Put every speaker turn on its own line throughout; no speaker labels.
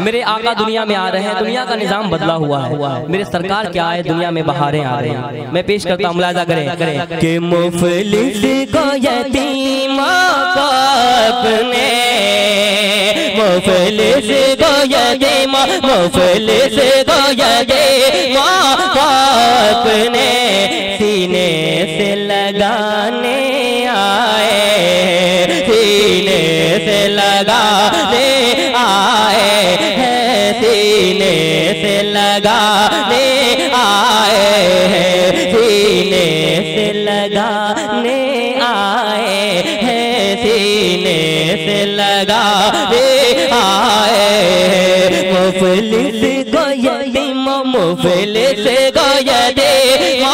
मेरे आका दुनिया में आ रहे हैं दुनिया का निज़ाम बदला हुआ है। मेरे सरकार क्या है दुनिया में बहारें आ रहे हैं। मैं पेश करता हूँ मुलाजा करें। कि मुफलिस को यतीमा को अपने मुफलिस को यतीमा मुफलिस को यतीमा को अपने सीने से लगाने लगाने आए हैं, सीने से लगाने आए हैं, सीने से लगाने आए हैं। मुफलिस को यतीम मुफलिस को यतीम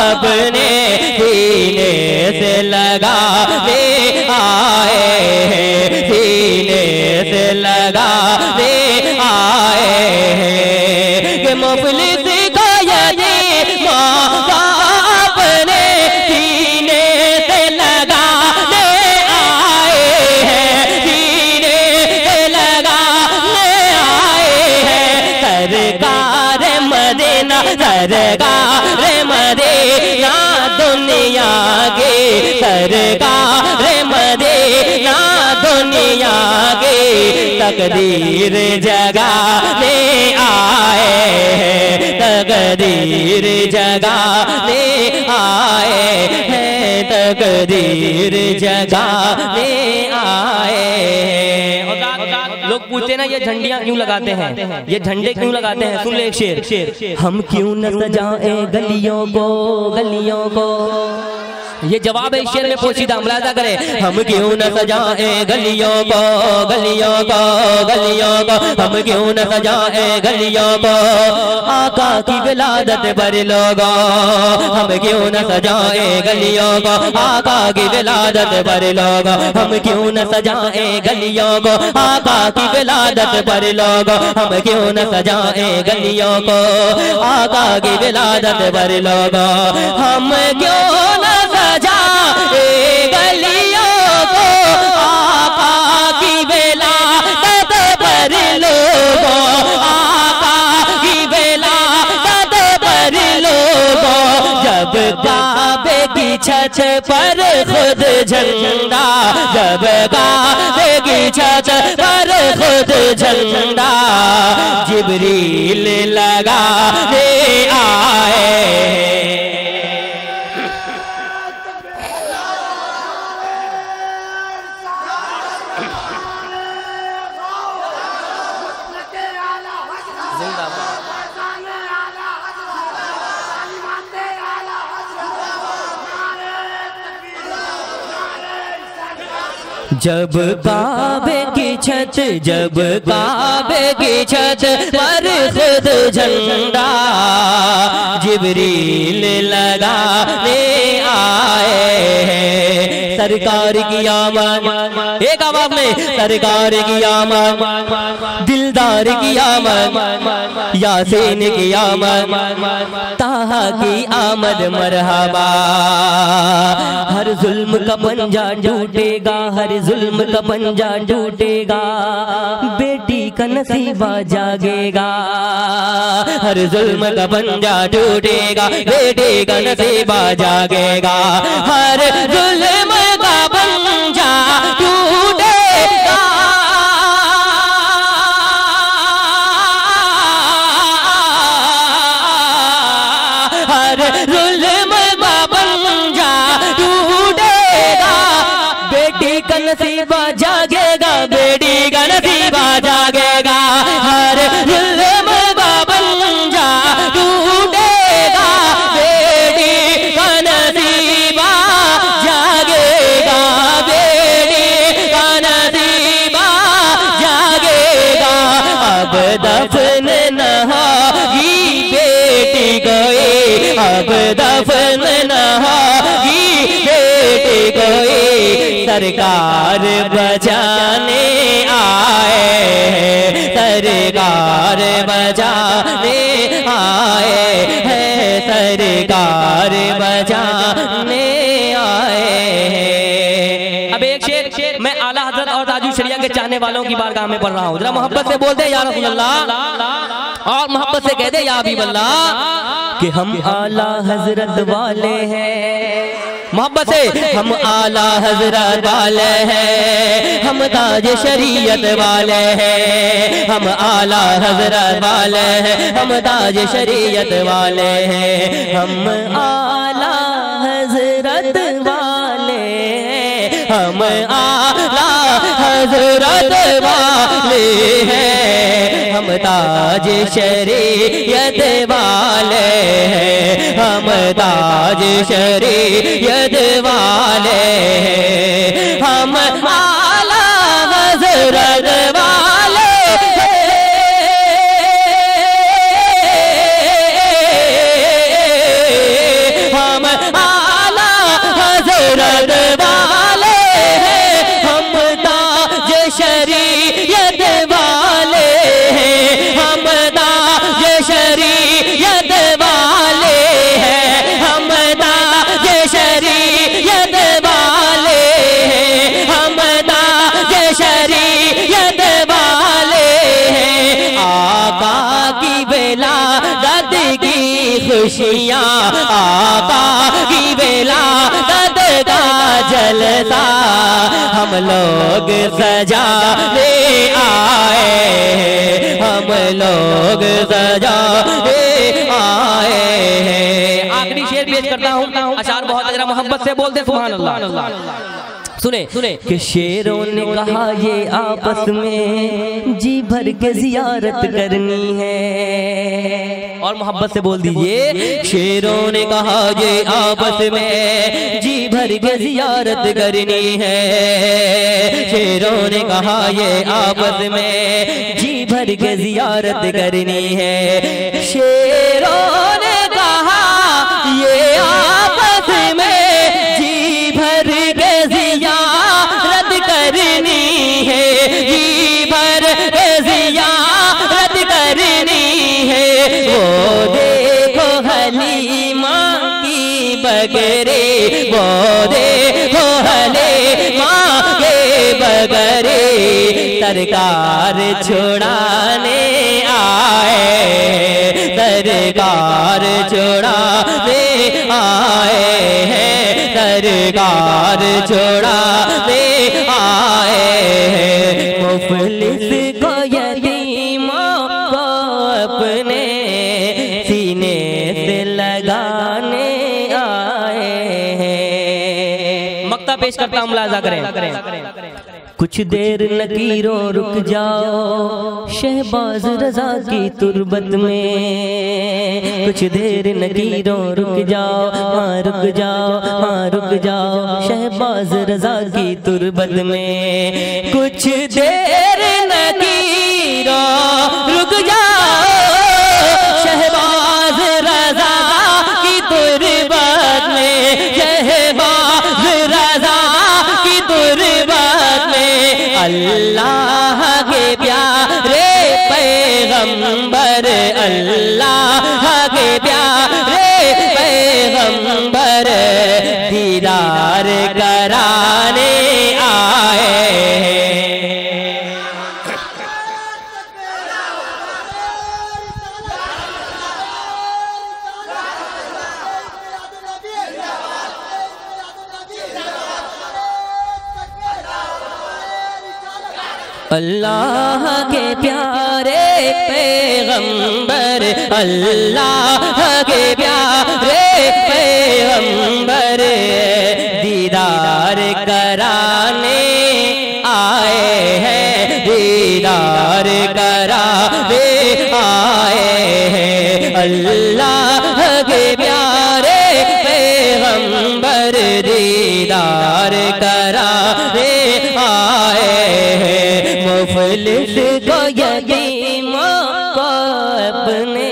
अपने सीने से लगाने आए हैं हैं तकदीर जगाने आए हैं। तकदीर जगाने आए हैं। तकदीर जगाने आए लोग पूछते ना ये झंडियाँ क्यों लगाते हैं? ये झंडे क्यों लगाते हैं? सुन ले एक शेर शेर। हम क्यों न सजाए गलियों को गलियों को? ये जवाब है शेर में पोशीदा मुलाजा करें। हम क्यों न सजाए गलियों को गलियों को गलियों को। हम क्यों न सजाए गलियों को। आका की विलादत पर लोगों। हम क्यों न सजाए गलियों को। आका की विलादत पर लोगों। हम क्यों न सजाए गलियों को। आका की विलादत पर लोगों। हम क्यों न सजाए गलियों को। आका की विलादत पर लोगों। हम क्यों न सजा ए गलियों को बेला, तद पर लोगों, आका की बेला लोगों, जब काबे की पर खुद झंडा, जब काबे की पर खुद झंडा, जिबरील लगाने आए। দাবা जब काबे की छत जब काबे की छत पर खुद झंडा जिबरील लगाने आए हैं। सरकार की आमद एक आवाज़ में सरकार की आमद दिलदार की आमद यासीन की आमद ताहा की आमद मरहबा जुल्म का पंजा टूटेगा, हर जुल्म का पंजा टूटेगा। बेटी का नसीबा जागेगा, हर जुल्म का पंजा टूटेगा, बेटी का नसीबा जागेगा। हर जुल्म का पंजा अब दफन नहागी बेटी गई सरकार बजाने आए सरकार बजाने आए हैं। सरकार बजाने आए अब एक शेर शेर मैं आला हज़रत और ताजू शरिया के चाहने वालों की बारगाह में पढ़ रहा हूँ। जरा मोहब्बत से बोलते हैं, या रसूल अल्लाह और मोहब्बत से कह दे या अभी अल्लाह कि हम आला हज़रत वाले हैं। मोहब्बत से हम आला हज़रत वाले हैं। हम ताज शरीयत वाले हैं। हम आला हज़रत वाले हैं। हम ताज शरीयत वाले हैं। हम आला हज़रत वाले हम आला हज़रत वाले हैं। हम ताज शरीयत वाले हैं। हम ताज शरीयत वाले हैं। हम आला हज़रत वाले हम आला हज़रत हम लोग सजा दे आए हम लोग सजा दे आए आखिरी शेर पेश करता हूँ। अचार बहुत मोहब्बत से बोलते सुबह सुने सुने। कि शेरों ने कहा ये आपस में जी भर के जियारत करनी है। और मोहब्बत से बोल दीजिए शेरों ने कहा ये आपस में जी भर के जियारत करनी है। शेरों ने कहा ये आपस में जी भर के जियारत करनी है। शेरों बगरे देखो हलीमा के बगरे। सरकार छुड़ाने आए सरकार छुड़ाने आए हैं सरकार छुड़ाने आए हैं। मुफलिस मक्ता पेश करता हूँ मुलाजा करें। कुछ देर लकीरों रुक जाओ शहबाज रजा की तुरबत में। कुछ देर लकीरों रुक जाओ हाँ रुक जाओ हाँ रुक जाओ शहबाज रजा की तुरबत में। कुछ देर अल्लाह के प्यारे पैगंबर अल्लाह अल्लाह के प्यारे पैगंबर, अल्लाह के प्यारे पैगंबर, दीदार कराने आए हैं, दीदार करा कराने आए हैं। अल्लाह के प्यारे पैगंबर, दीदार आए हैं मुफलिस को यतीम को अपने